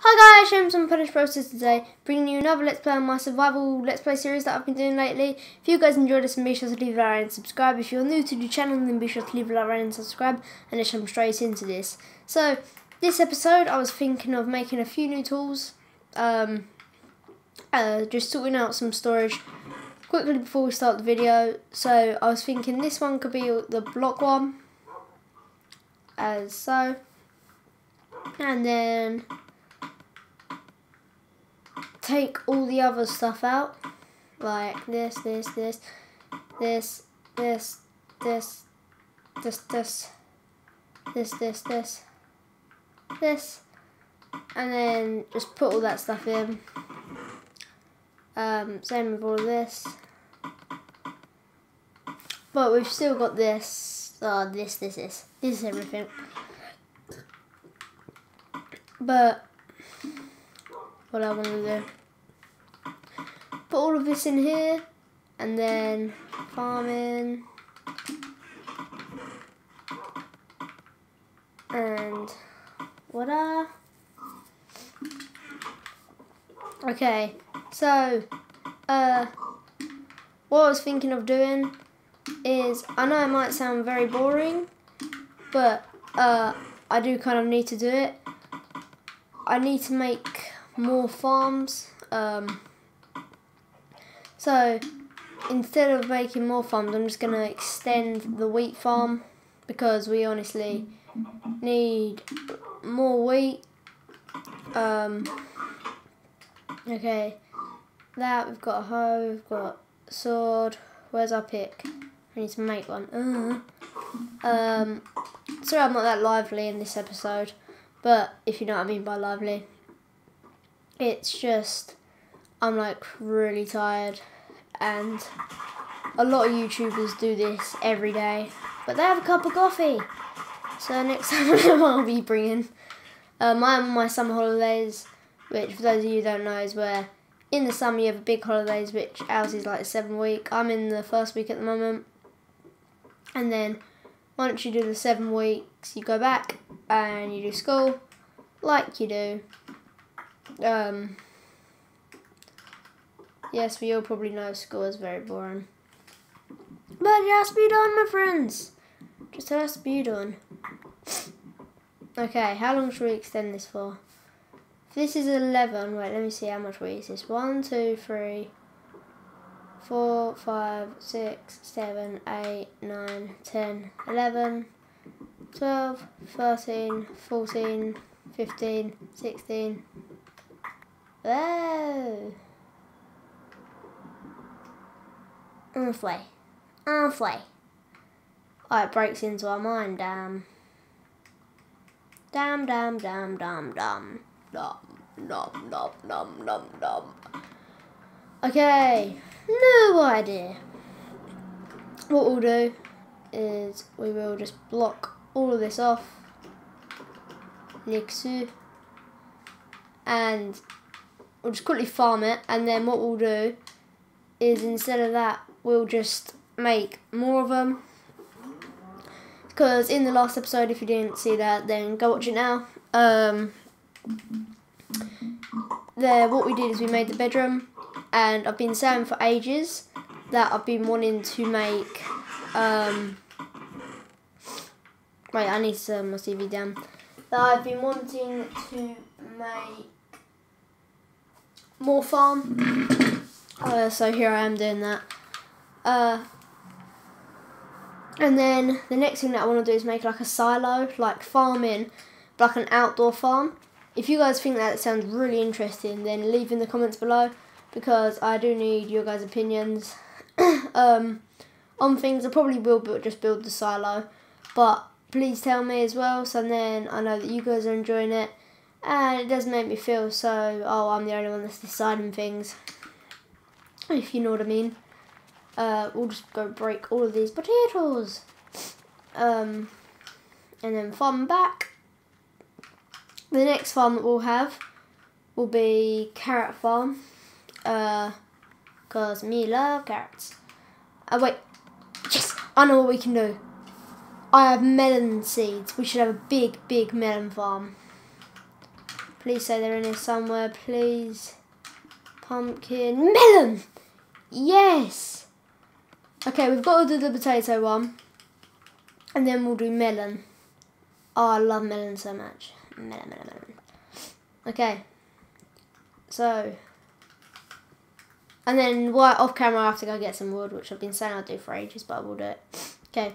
Hi guys, James from Punish Process today, bringing you another Let's Play on my survival Let's Play series that I've been doing lately. If you guys enjoyed this, be sure to leave a like and subscribe. If you're new to the channel, then be sure to leave a like and subscribe, and let's jump straight into this. So, this episode, I was thinking of making a few new tools, um, uh, just sorting out some storage quickly before we start the video. So, I was thinking this one could be the block one, as so, and then take all the other stuff out, like this, this, this, this, this, this, this, this, this, this, this, this, and then just put all that stuff in. Um, same with all this. But we've still got this, oh, this, this, this, this is everything. But, what I want to do. Put all of this in here and then farming. And what are okay so uh what I was thinking of doing is I know it might sound very boring but uh I do kind of need to do it I need to make more farms um so instead of making more farms, I'm just going to extend the wheat farm because we honestly need more wheat. Um, okay, that we've got a hoe, we've got a sword. Where's our pick? I need to make one. Uh, um, sorry, I'm not that lively in this episode, but if you know what I mean by lively, it's just I'm like really tired. And a lot of YouTubers do this every day but they have a cup of coffee. So next time I'll be bringing um, I'm my summer holidays which for those of you who don't know is where in the summer you have big holidays which ours is like seven week. I'm in the first week at the moment. And then once you do the seven weeks you go back and you do school like you do um, Yes, we all probably know school is very boring. But it has to be done, my friends. Just has to be done. Okay, how long should we extend this for? This is 11, wait, let me see how much weight is this. 1, 2, 3, 4, 5, 6, 7, 8, 9, 10, 11, 12, 13, 14, 15, 16. Whoa! Oh, it breaks into our mind, damn. Damn, damn, damn, damn, damn. Dum, dum, dum, dum, dum, dum. Okay, no idea. What we'll do is we will just block all of this off. So. And we'll just quickly farm it and then what we'll do is instead of that we'll just make more of them. Because in the last episode, if you didn't see that, then go watch it now. Um, there, what we did is we made the bedroom, and I've been saying for ages that I've been wanting to make. Um, wait, I need to turn my TV down. That I've been wanting to make more farm. Uh, so here I am doing that. Uh, and then the next thing that I want to do is make like a silo, like farming, like an outdoor farm. If you guys think that sounds really interesting, then leave in the comments below because I do need your guys' opinions um, on things. I probably will just build the silo, but please tell me as well so then I know that you guys are enjoying it and it does make me feel so, oh, I'm the only one that's deciding things, if you know what I mean. Uh, we'll just go break all of these potatoes. Um, and then farm back. The next farm that we'll have will be carrot farm. Uh, cause me love carrots. Oh wait, yes, I know what we can do. I have melon seeds. We should have a big, big melon farm. Please say they're in here somewhere, please. Pumpkin. Melon! Yes! Okay, we've got to do the potato one. And then we'll do melon. Oh, I love melon so much. Melon, melon, melon. Okay. So. And then what off camera I have to go get some wood, which I've been saying I'll do for ages, but I will do it. Okay.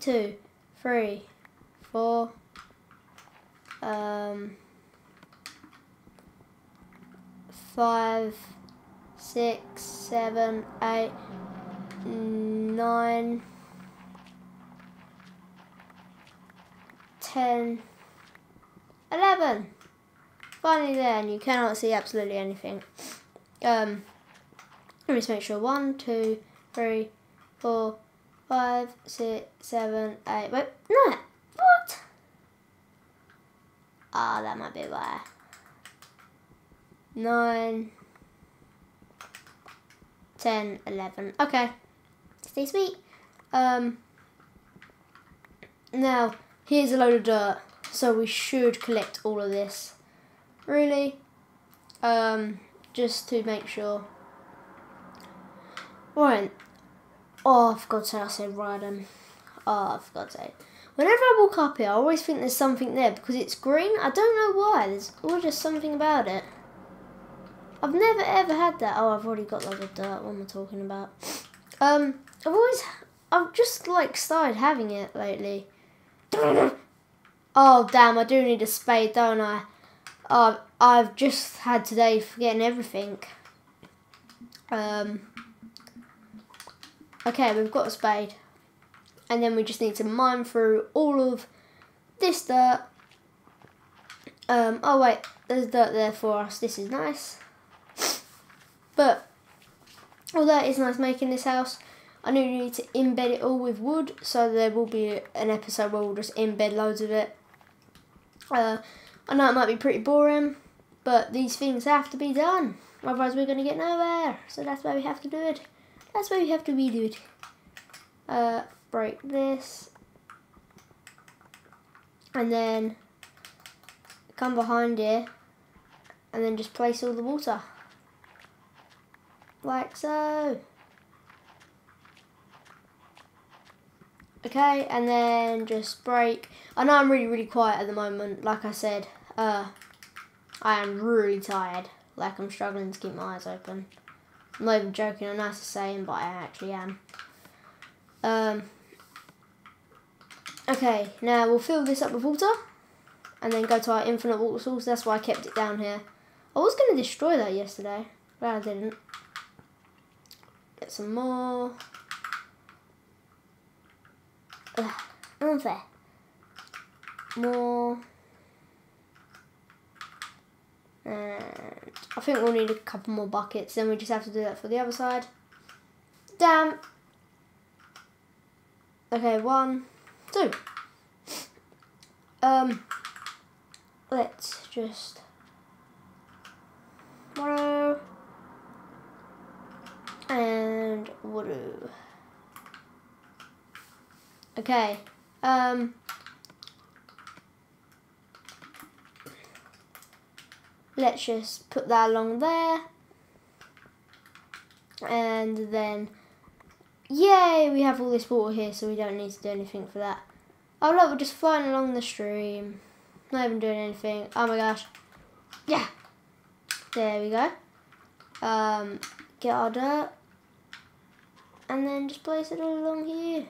Two, three, four, um, five, six, seven, eight, nine, ten, eleven. Finally there, and you cannot see absolutely anything. Um, let me just make sure. One, two, three, four, five, six, seven, eight. Wait, no, what? Ah, oh, that might be why. Nine, ten, eleven. Okay, stay sweet. Um, now here's a load of dirt, so we should collect all of this. Really, um, just to make sure. Right. Oh, for God's sake, I said Ryden. Oh, for God's sake. Whenever I walk up here, I always think there's something there because it's green. I don't know why. There's always just something about it. I've never ever had that. Oh, I've already got loads of dirt. What am I talking about? Um, I've always, I've just like started having it lately. oh damn! I do need a spade, don't I? Oh, I've just had today forgetting everything. Um. Okay, we've got a spade. And then we just need to mine through all of this dirt. Um, oh wait, there's dirt there for us. This is nice. But, although it is nice making this house, I know you need to embed it all with wood. So there will be an episode where we'll just embed loads of it. Uh, I know it might be pretty boring, but these things have to be done. Otherwise we're going to get nowhere. So that's why we have to do it. That's why we have to redo it. Uh, break this. And then come behind here. And then just place all the water. Like so. Okay, and then just break. I know I'm really, really quiet at the moment. Like I said, uh, I am really tired. Like I'm struggling to keep my eyes open. I'm not even joking, I'm not saying, but I actually am. Um, okay, now we'll fill this up with water and then go to our infinite water source. That's why I kept it down here. I was going to destroy that yesterday, but I didn't. Get some more. Ugh, unfair. More. And I think we'll need a couple more buckets. Then we just have to do that for the other side. Damn. Okay, one, two. Um, let's just water and water. Okay. Um. Let's just put that along there. And then yay we have all this water here so we don't need to do anything for that. Oh look we're just flying along the stream. Not even doing anything. Oh my gosh. Yeah. There we go. Um, get our dirt. And then just place it all along here.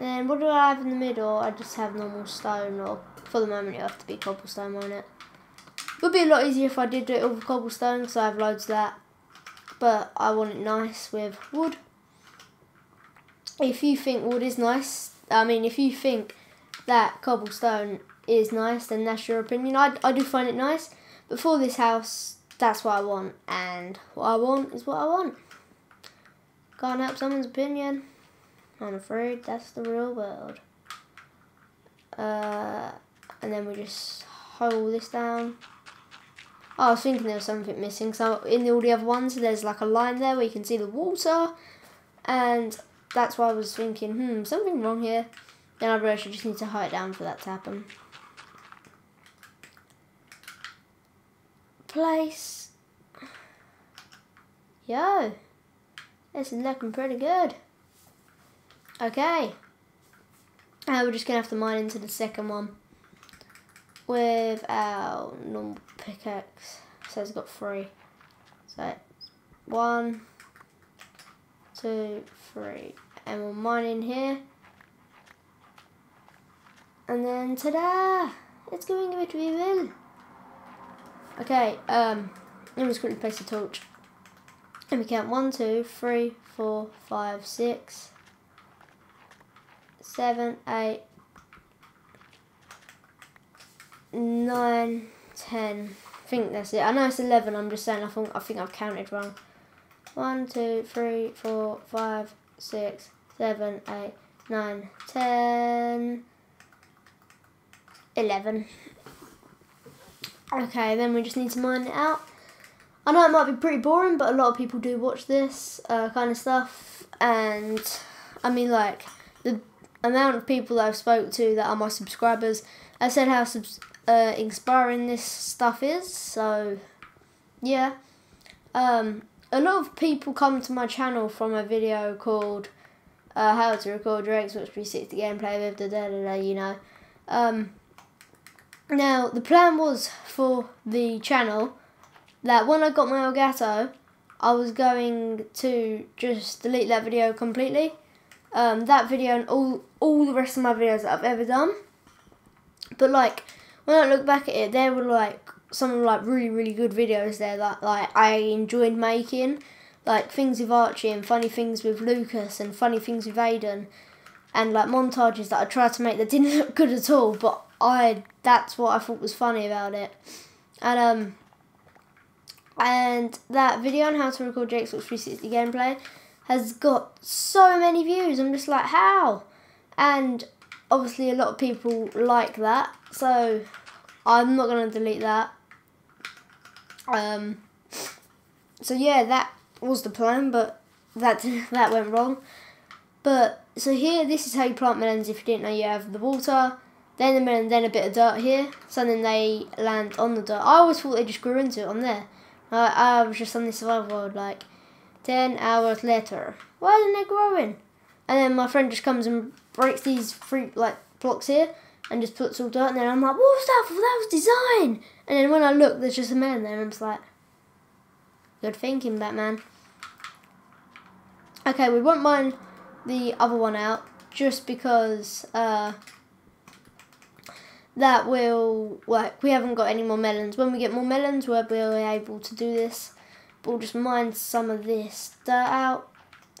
And what do I have in the middle? I just have normal stone or for the moment it have to be cobblestone on it would be a lot easier if I did do it with cobblestone because I have loads of that. But I want it nice with wood. If you think wood is nice, I mean if you think that cobblestone is nice then that's your opinion. I, I do find it nice. But for this house, that's what I want. And what I want is what I want. Can't help someone's opinion. I'm afraid that's the real world. Uh, and then we just hold this down. Oh, I was thinking there was something missing. So in all the other ones, there's like a line there where you can see the water. And that's why I was thinking, hmm, something wrong here. Then I realised I just need to hide down for that to happen. Place. Yo. This is looking pretty good. Okay. Uh, we're just going to have to mine into the second one with our normal pickaxe. So it's got three. So one, two, three. And we'll mine in here. And then ta-da! It's going a bit will. Okay, um, me just quickly place the torch. And we count one, two, three, four, five, six, seven, eight, nine, ten. I think that's it. I know it's eleven. I'm just saying. I think I think I've counted wrong. One, two, three, four, five, six, seven, eight, nine, ten, eleven. Okay, then we just need to mine it out. I know it might be pretty boring, but a lot of people do watch this uh, kind of stuff, and I mean, like the amount of people that I've spoke to that are my subscribers, I said how subs- uh, inspiring this stuff is. So, yeah, um, a lot of people come to my channel from a video called uh, "How to Record Your Xbox 360 Gameplay with the da da da," you know. Um, now the plan was for the channel that when I got my Elgato, I was going to just delete that video completely. Um, that video and all all the rest of my videos that I've ever done. But like when I look back at it, there were like some like really really good videos there that like I enjoyed making, like things with Archie and funny things with Lucas and funny things with Aiden, and like montages that I tried to make that didn't look good at all, but I that's what I thought was funny about it, and um and that video on how to record Jake's 360 gameplay has got so many views. I'm just like, how? And obviously, a lot of people like that, so I'm not gonna delete that. Um. So yeah, that was the plan, but that that went wrong. But so here, this is how you plant melons. If you didn't know, you have the water, then the melon, then a bit of dirt here. So then they land on the dirt. I always thought they just grew into it on there. I, I was just on this survival world like 10 hours later. Why isn't it growing? And then my friend just comes and breaks these fruit like blocks here and just puts all dirt. And I'm like, what was that for? That was design. And then when I look, there's just a man there. And I'm just like, good thinking, Batman. Okay, we won't mind the other one out just because uh, that will work. we haven't got any more melons. When we get more melons, we'll be able to do this. But we'll just mine some of this dirt out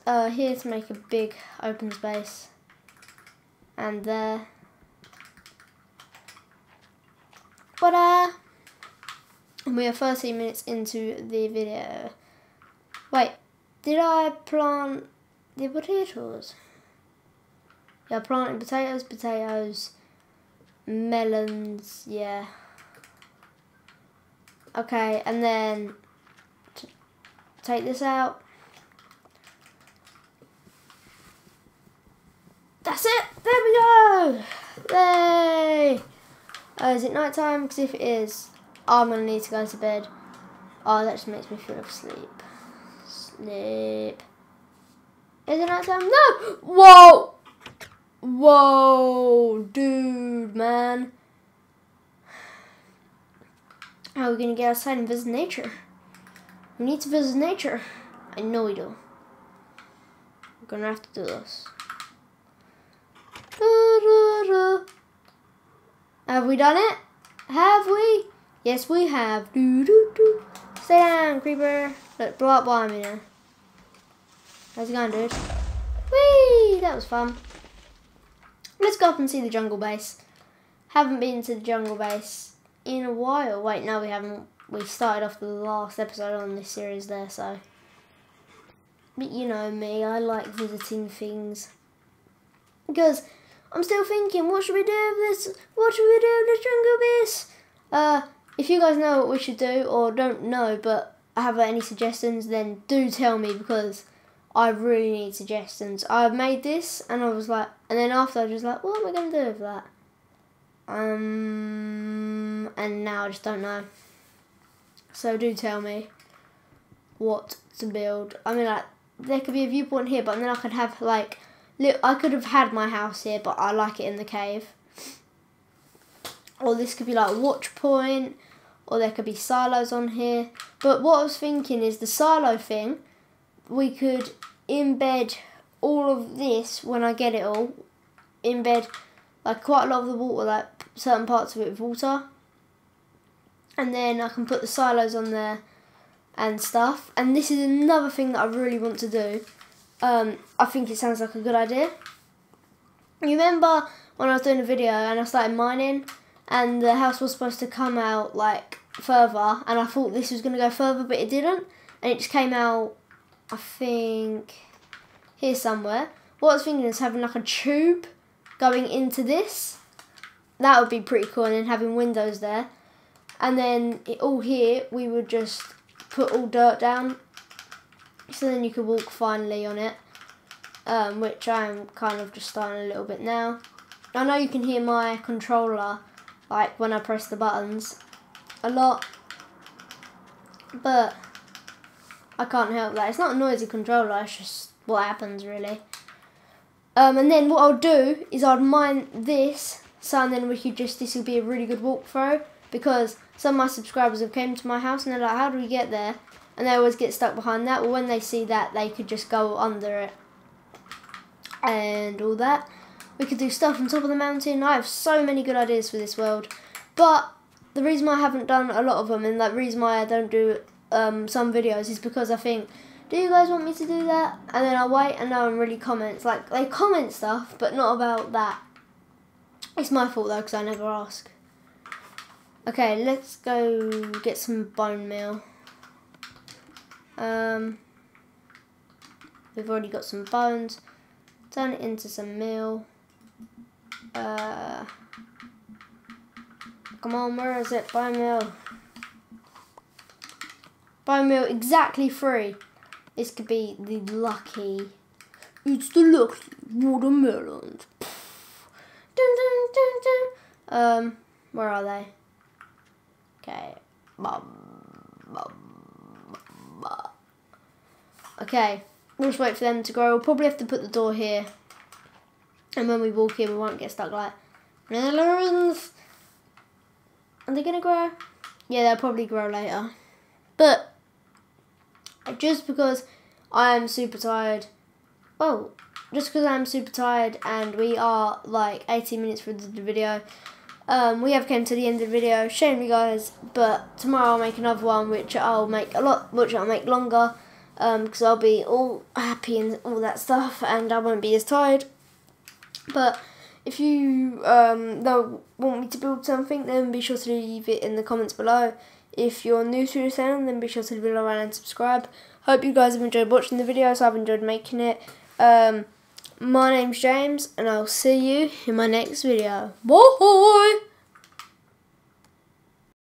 uh, here to make a big open space, and there. But uh, we are 13 minutes into the video. Wait, did I plant the potatoes? Yeah, I planted potatoes, potatoes melons, yeah. Okay, and then take this out. That's it! There we go! Yay! Oh, is it night time? Because if it is, I'm going to need to go to bed. Oh, that just makes me feel asleep. Sleep. Is it night time? No! Whoa! Whoa, dude, man. How are we gonna get outside and visit nature? We need to visit nature. I know we do. We're gonna have to do this. Have we done it? Have we? Yes, we have. Do, do, do. Stay down, creeper. Look, blow up behind me now. How's it going, dude? Whee! That was fun. Let's go up and see the jungle base. Haven't been to the jungle base in a while. Wait, no, we haven't. We started off the last episode on this series there, so. But you know me, I like visiting things. Because I'm still thinking, what should we do with this? What should we do with the jungle base? Uh, if you guys know what we should do, or don't know, but have any suggestions, then do tell me because I really need suggestions. I made this and I was like, and then after I was like, what am I going to do with that? Um, and now I just don't know. So do tell me what to build. I mean, like, there could be a viewpoint here, but then I could have, like, I could have had my house here, but I like it in the cave. Or this could be like watch point, or there could be silos on here. But what I was thinking is the silo thing, we could embed all of this when I get it all. Embed like quite a lot of the water, like certain parts of it with water. And then I can put the silos on there and stuff. And this is another thing that I really want to do. Um, I think it sounds like a good idea. You remember when I was doing a video and I started mining and the house was supposed to come out like further and I thought this was going to go further but it didn't and it just came out I think here somewhere. What I was thinking is having like a tube going into this. That would be pretty cool and then having windows there. And then it, all here we would just put all dirt down so then you can walk finally on it. Um, which I'm kind of just starting a little bit now. I know you can hear my controller like when I press the buttons a lot but I can't help that. It's not a noisy controller, it's just what happens really. Um, and then what I'll do is I'll mine this so then we could just, this will be a really good walkthrough because some of my subscribers have came to my house and they're like, how do we get there? And they always get stuck behind that. Well, when they see that, they could just go under it and all that. We could do stuff on top of the mountain. I have so many good ideas for this world. But the reason why I haven't done a lot of them and the reason why I don't do um, some videos is because I think, do you guys want me to do that? And then I wait and no one really comments. Like, they comment stuff, but not about that. It's my fault though, because I never ask. Okay, let's go get some bone meal. Um, we've already got some bones. Turn it into some meal. Uh, come on, where is it? Bone meal. Bone meal exactly three. This could be the lucky. It's the lucky watermelons. Dun, dun, dun, dun. Um, where are they? Okay. Okay, we'll just wait for them to grow. We'll probably have to put the door here. And when we walk in, we won't get stuck like, melons. Are they going to grow? Yeah, they'll probably grow later. But just because I am super tired. Oh, just because I'm super tired and we are like 18 minutes through the video. Um, we have come to the end of the video. Shame you guys, but tomorrow I'll make another one which I'll make a lot, which I'll make longer because um, I'll be all happy and all that stuff and I won't be as tired. But if you um, want me to build something, then be sure to leave it in the comments below. If you're new to the channel, then be sure to leave a like and subscribe. Hope you guys have enjoyed watching the videos. I've enjoyed making it. Um, my name's James, and I'll see you in my next video. Bye!